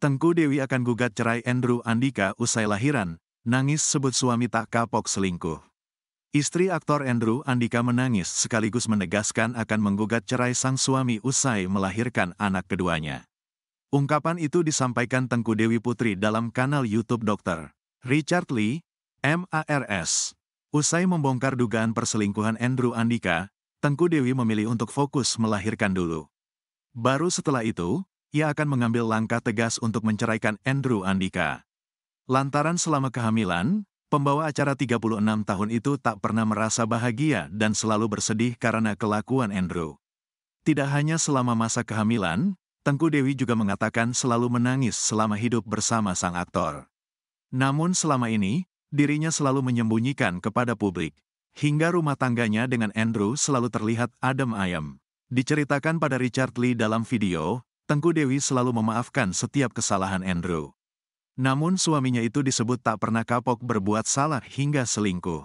Tengku Dewi akan gugat cerai Andrew Andika usai lahiran, nangis sebut suami tak kapok selingkuh. Istri aktor Andrew Andika menangis sekaligus menegaskan akan menggugat cerai sang suami usai melahirkan anak keduanya. Ungkapan itu disampaikan Tengku Dewi Putri dalam kanal YouTube Dr. Richard Lee, MARS. Usai membongkar dugaan perselingkuhan Andrew Andika, Tengku Dewi memilih untuk fokus melahirkan dulu. Baru setelah itu, ia akan mengambil langkah tegas untuk menceraikan Andrew Andika. Lantaran selama kehamilan, pembawa acara 36 tahun itu tak pernah merasa bahagia dan selalu bersedih karena kelakuan Andrew. Tidak hanya selama masa kehamilan, Tengku Dewi juga mengatakan selalu menangis selama hidup bersama sang aktor. Namun selama ini, dirinya selalu menyembunyikan kepada publik. Hingga rumah tangganya dengan Andrew selalu terlihat adem ayem. Diceritakan pada Richard Lee dalam video, Tengku Dewi selalu memaafkan setiap kesalahan Andrew. Namun suaminya itu disebut tak pernah kapok berbuat salah hingga selingkuh.